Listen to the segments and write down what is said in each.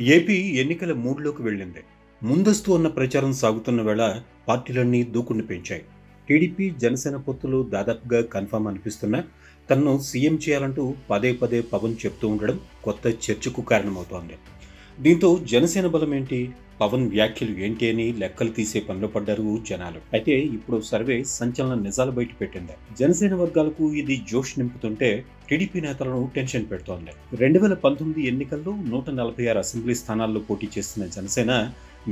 AP ఎన్నికల మూడ్లోకి వెళ్ళింది. ముందస్తు అన్న ప్రచారం సాగుతున్న వేళ పార్టీలన్నీ దూకుడిని పెంచాయి. టీడీపీ జనసేన పొత్తులు దాదాపుగా కన్ఫర్మ్ అనిపిస్తున్నా తనను సీఎం చేయాలంటూ పదే పదే పవన్ చెప్తూ ఉండడం కొత్త చర్చకు కారణమవుతోంది. దీంతో జనసేన బలం ఏంటి? పవన్ వ్యాఖ్యలు ఏంటి అని లెక్కలు తీసే పనిలో పడ్డారు జనాలు. అయితే ఇప్పుడు సర్వే సంచలన నిజాలు బయట పెట్టింది. జనసేన వర్గాలకు ఇది జోష్ నింపుతుంటే టీడీపీ నేతలను టెన్షన్ పెడుతోంది. రెండు వేల పంతొమ్మిది ఎన్నికల్లో నూట నలభై ఆరు అసెంబ్లీ స్థానాల్లో పోటీ చేస్తున్న జనసేన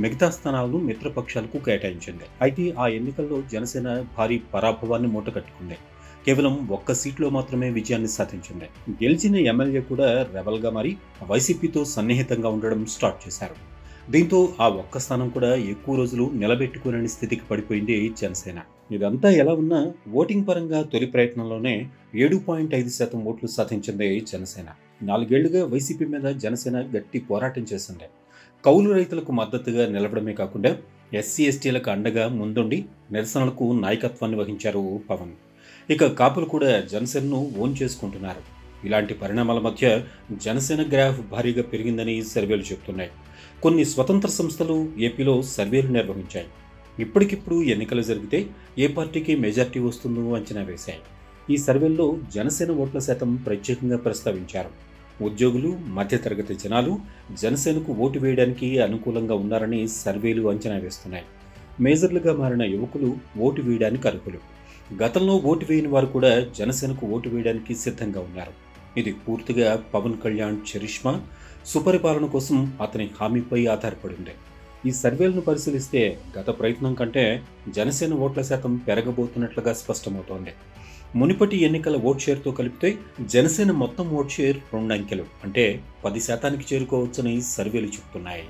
మిగతా స్థానాలను మిత్రపక్షాలకు కేటాయించింది. అయితే ఆ ఎన్నికల్లో జనసేన భారీ పరాభవాన్ని మూటకట్టుకుంది కేవలం ఒక్క సీట్లో మాత్రమే విజయాన్ని సాధించింది. గెలిచిన ఎమ్మెల్యే కూడా రెబల్గా మారి వైసీపీతో సన్నిహితంగా ఉండడం స్టార్ట్ చేశారు. దీంతో ఆ ఒక్క స్థానం కూడా ఎక్కువ రోజులు నిలబెట్టుకోలేని స్థితికి పడిపోయింది జనసేన. ఇదంతా ఎలా ఉన్నా ఓటింగ్ పరంగా తొలి ప్రయత్నంలోనే ఏడు పాయింట్ ఐదు శాతం ఓట్లు సాధించింది జనసేన. నాలుగేళ్ళుగా వైసీపీ మీద జనసేన గట్టి పోరాటం చేసింది. కౌలు రైతులకు మద్దతుగా నిలవడమే కాకుండా ఎస్సీ ఎస్టీలకు అండగా ముందుండి నిరసనలకు నాయకత్వాన్ని వహించారు పవన్. ఇక కాపులు కూడా జనసేనను ఓన్ చేసుకుంటున్నారు. ఇలాంటి పరిణామాల మధ్య జనసేన గ్రాఫ్ భారీగా పెరిగిందని సర్వేలు చెబుతున్నాయి. కొన్ని స్వతంత్ర సంస్థలు ఏపీలో సర్వేలు నిర్వహించాయి. ఇప్పటికిప్పుడు ఎన్నికలు జరిగితే ఏ పార్టీకి మెజార్టీ వస్తుందో అంచనా వేశాయి. ఈ సర్వేల్లో జనసేన ఓట్ల శాతం ప్రత్యేకంగా ప్రస్తావించారు. ఉద్యోగులు మధ్యతరగతి జనాలు జనసేనకు ఓటు వేయడానికి అనుకూలంగా ఉన్నారని సర్వేలు అంచనా వేస్తున్నాయి. మేజర్లుగా మారిన యువకులు ఓటు వేయడానికి అర్హులు. గతంలో ఓటు వేయని వారు కూడా జనసేనకు ఓటు వేయడానికి సిద్ధంగా ఉన్నారు. ఇది పూర్తిగా పవన్ కళ్యాణ్ చరిష్మా సుపరిపాలన కోసం అతని హామీపై ఆధారపడింది ఈ సర్వేలను పరిశీలిస్తే గత ప్రయత్నం కంటే జనసేన ఓట్ల శాతం పెరగబోతున్నట్లుగా స్పష్టమవుతోంది. మునిపటి ఎన్నికల ఓట్ షేర్తో కలిపితే జనసేన మొత్తం ఓట్ షేర్ రెండు అంకెలు అంటే పది శాతానికి చేరుకోవచ్చని సర్వేలు చెబుతున్నాయి.